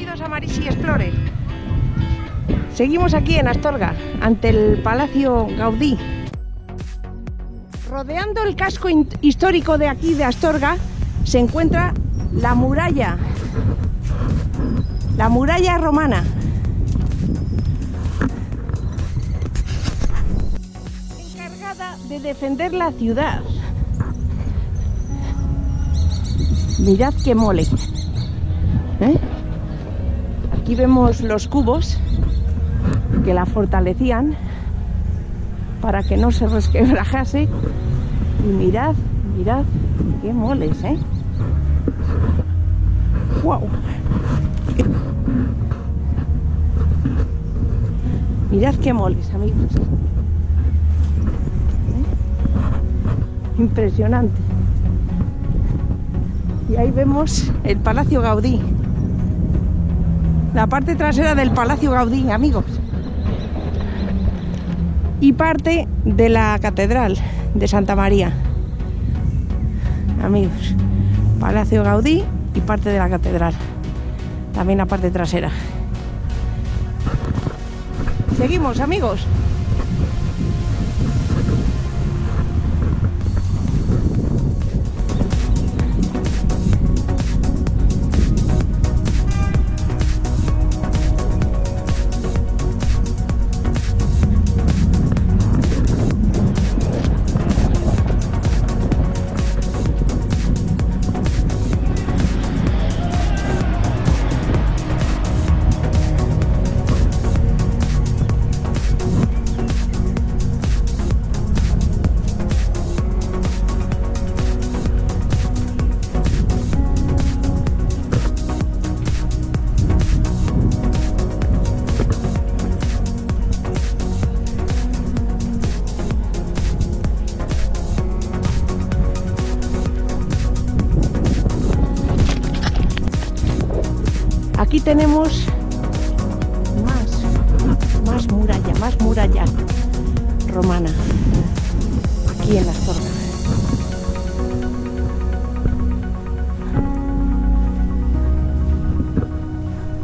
Bienvenidos a Marisi Explore. Seguimos aquí en Astorga, ante el Palacio Gaudí. Rodeando el casco histórico de aquí de Astorga se encuentra la muralla, la muralla romana. Encargada de defender la ciudad. Mirad qué mole. Aquí vemos los cubos que la fortalecían para que no se resquebrajase. Y mirad, mirad, qué moles, ¿eh? ¡Wow! Mirad qué moles, amigos. ¿Eh? Impresionante. Y ahí vemos el Palacio Gaudí. La parte trasera del Palacio Gaudí, amigos. Y parte de la Catedral de Santa María. Amigos, Palacio Gaudí y parte de la Catedral. También la parte trasera. Seguimos, amigos. Aquí tenemos más, más muralla, más muralla romana. Aquí en las torres.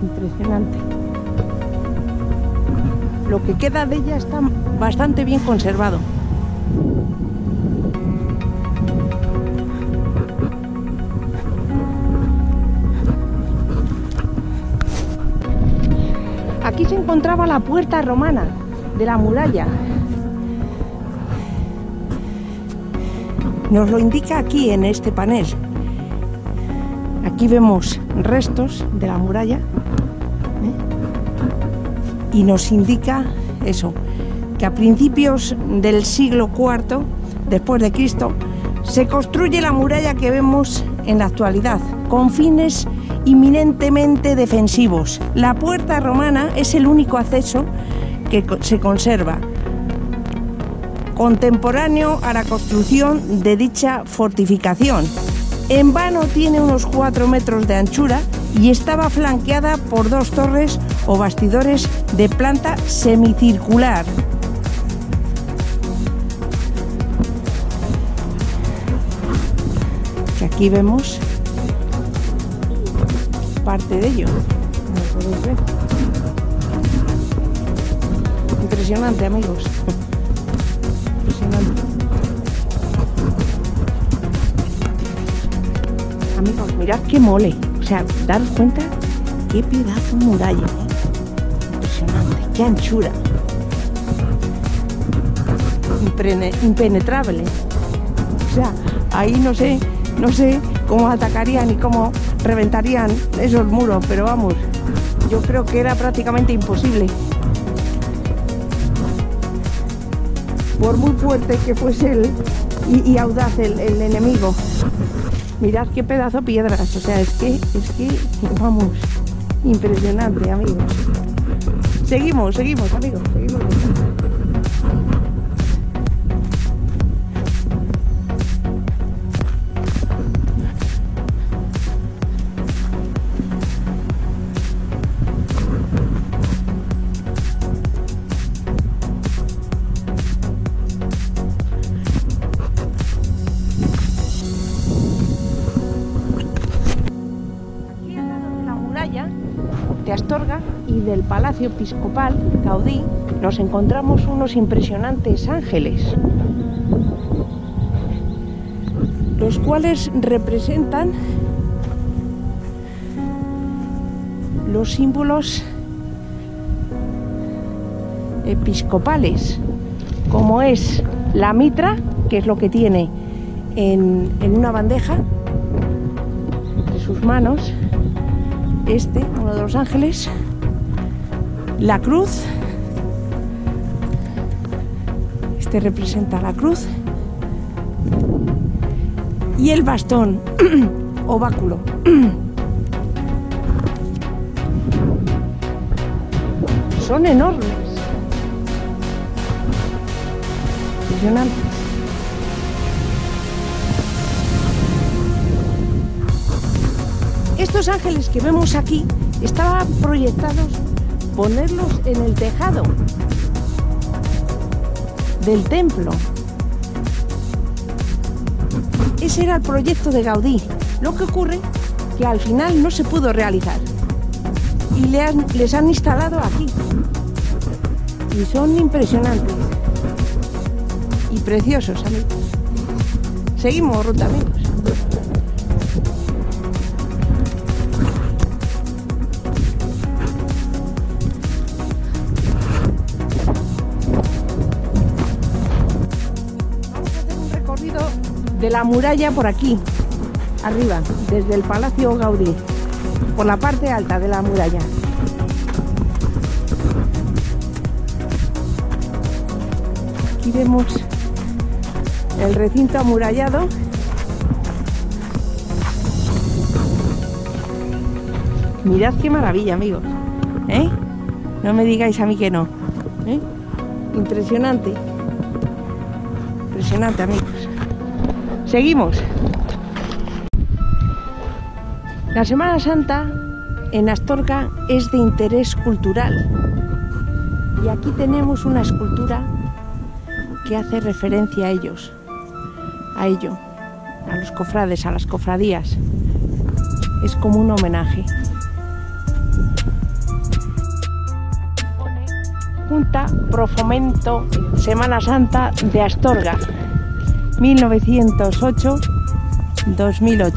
Impresionante. Lo que queda de ella está bastante bien conservado. Aquí se encontraba la puerta romana de la muralla. Nos lo indica aquí en este panel. Aquí vemos restos de la muralla ¿eh? y nos indica eso, que a principios del siglo IV después de Cristo se construye la muralla que vemos en la actualidad con fines inminentemente defensivos. La puerta romana es el único acceso que se conserva contemporáneo a la construcción de dicha fortificación. En vano tiene unos 4 metros de anchura y estaba flanqueada por dos torres o bastidores de planta semicircular. Aquí vemos parte de ello. Como podéis ver. Impresionante, amigos. Impresionante. Amigos, mirad qué mole. O sea, daros cuenta qué pedazo muralla. ¿eh? Impresionante, qué anchura. Imprene- impenetrable. O sea, ahí no sé, no sé cómo atacarían y cómo reventarían esos muros, pero vamos, yo creo que era prácticamente imposible. Por muy fuerte que fuese él y, audaz el, el enemigo. Mirad qué pedazo piedras, o sea, es que, es que, vamos, impresionante, amigos. Seguimos, seguimos, amigos, seguimos. De Astorga y del Palacio Episcopal Gaudí nos encontramos unos impresionantes ángeles, los cuales representan los símbolos episcopales, como es la mitra, que es lo que tiene en, en una bandeja entre sus manos, este, uno de los ángeles, la cruz, este representa la cruz, y el bastón o báculo. Son enormes. Impresionantes. Estos ángeles que vemos aquí estaban proyectados ponerlos en el tejado del templo. Ese era el proyecto de Gaudí. Lo que ocurre que al final no se pudo realizar. Y les han instalado aquí. Y son impresionantes. Y preciosos, amigos. Seguimos ruta, amigos. De la muralla por aquí, arriba, desde el Palacio Gaudí, por la parte alta de la muralla. Aquí vemos el recinto amurallado. Mirad qué maravilla, amigos. ¿Eh? No me digáis a mí que no. ¿Eh? Impresionante. Impresionante, amigos. Seguimos. La Semana Santa en Astorga es de interés cultural. Y aquí tenemos una escultura que hace referencia a ellos, a ello, a los cofrades, a las cofradías. Es como un homenaje. Junta Pro Fomento Semana Santa de Astorga, 1908-2008.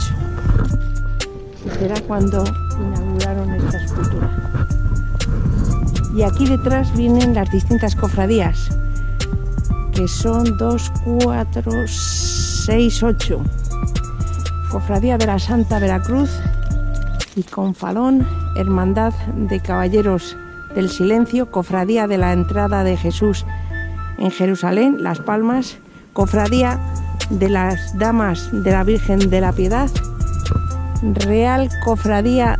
Será cuando inauguraron esta escultura. Y aquí detrás vienen las distintas cofradías, que son 2, 4, 6, 8. Cofradía de la Santa Veracruz y Confalón, Hermandad de Caballeros del Silencio, Cofradía de la Entrada de Jesús en Jerusalén, Las Palmas, Cofradía de las Damas de la Virgen de la Piedad, Real Cofradía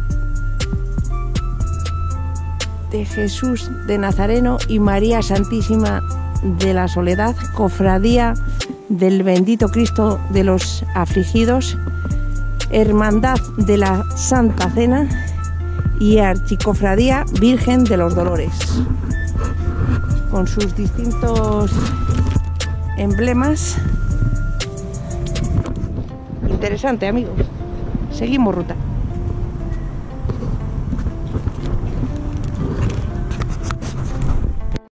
de Jesús de Nazareno y María Santísima de la Soledad, Cofradía del Bendito Cristo de los Afligidos, Hermandad de la Santa Cena y Archicofradía Virgen de los Dolores, con sus distintos emblemas. Interesante, amigos. Seguimos ruta.